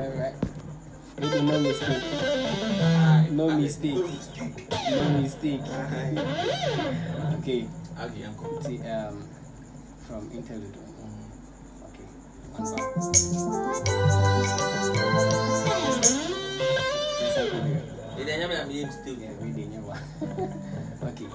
Alright. Baby, no mistake. No mistake. No mistake. okay. Okay, uncle. See, um, from interlude. Okay. One song. Idenya bilang mistake. Ya, idenya Okay.